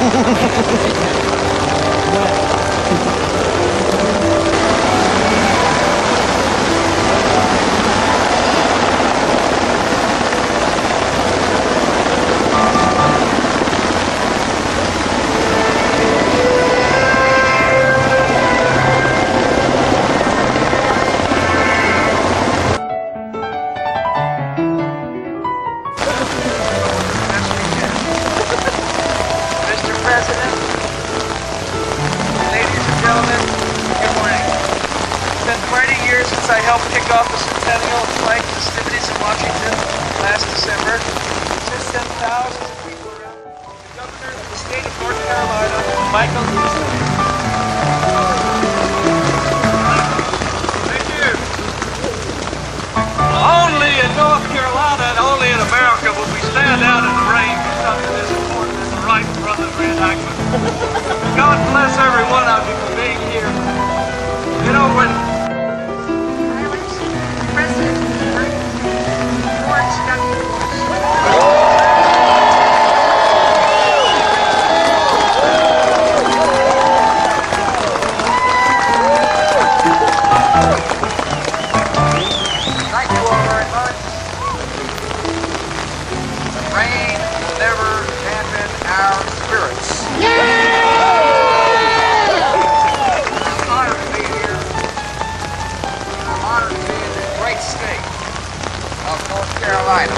Ha ha ha ha ha! Since I helped kick off the centennial flight festivities in Washington last December. Since then, thousands of people around the governor of the state of North Carolina, Michael Newsom. Thank you. Only in North Carolina and only in America will we stand out will never our spirits. To be here. To be in the great state of North Carolina.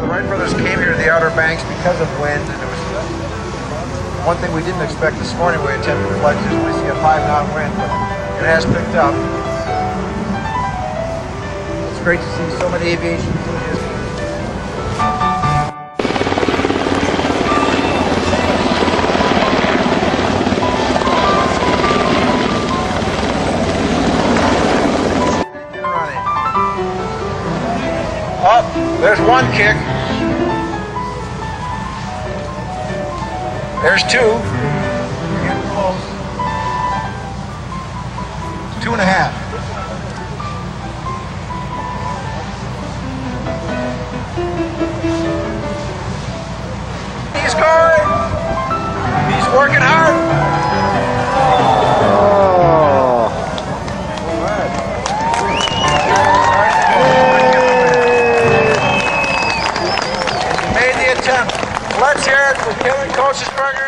The Wright brothers came here to the Outer Banks because of wind, and it was one thing we didn't expect this morning we attempted the flight. Usually we see a five knot wind, but it has picked up. It's great to see so many aviation enthusiasts. Up, there's one kick. There's two. Two and a half. He's going. He's working hard. Made the attempt. Let's hear it for Kevin Kochersberger